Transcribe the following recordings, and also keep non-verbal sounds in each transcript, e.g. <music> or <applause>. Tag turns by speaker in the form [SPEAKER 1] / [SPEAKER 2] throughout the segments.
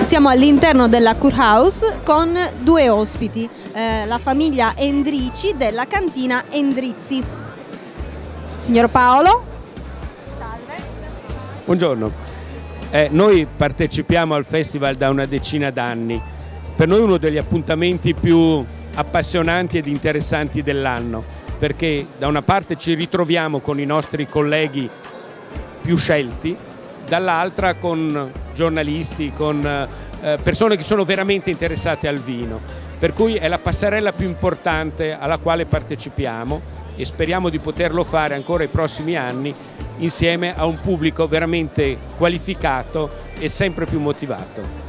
[SPEAKER 1] siamo all'interno della Kurhaus con due ospiti, eh, la famiglia Endrici della cantina Endrizzi. Signor Paolo. Salve.
[SPEAKER 2] Buongiorno. Eh, noi partecipiamo al festival da una decina d'anni. Per noi è uno degli appuntamenti più appassionanti ed interessanti dell'anno, perché da una parte ci ritroviamo con i nostri colleghi più scelti, dall'altra con giornalisti, con eh, persone che sono veramente interessate al vino. Per cui è la passerella più importante alla quale partecipiamo e speriamo di poterlo fare ancora i prossimi anni insieme a un pubblico veramente qualificato e sempre più motivato.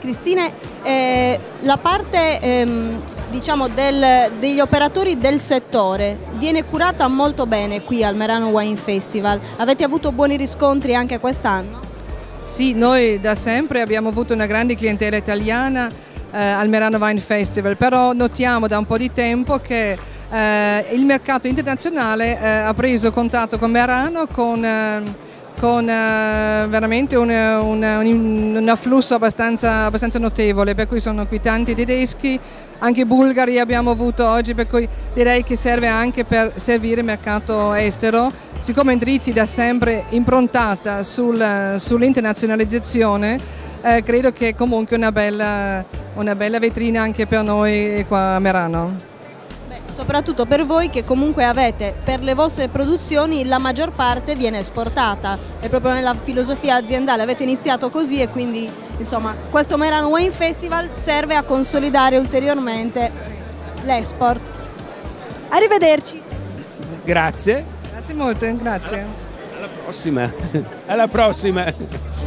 [SPEAKER 1] Cristine, eh, la parte ehm, diciamo del, degli operatori del settore viene curata molto bene qui al Merano Wine Festival. Avete avuto buoni riscontri anche quest'anno?
[SPEAKER 3] Sì, noi da sempre abbiamo avuto una grande clientela italiana eh, al Merano Wine Festival, però notiamo da un po' di tempo che eh, il mercato internazionale eh, ha preso contatto con Merano con eh, con eh, veramente un, un, un, afflusso abbastanza, abbastanza, notevole, per cui sono qui tanti tedeschi, anche bulgari abbiamo avuto oggi, per cui direi che serve anche per servire il mercato estero. Siccome Endrizzi da sempre improntata sul, sull'internazionalizzazione, eh, credo che comunque una bella, una bella vetrina anche per noi qua a Merano
[SPEAKER 1] soprattutto per voi che comunque avete per le vostre produzioni la maggior parte viene esportata, è proprio nella filosofia aziendale, avete iniziato così e quindi insomma questo Merano Wine Festival serve a consolidare ulteriormente l'export. Arrivederci.
[SPEAKER 2] Grazie.
[SPEAKER 3] Grazie molto, grazie.
[SPEAKER 2] Alla prossima. Alla prossima. <laughs>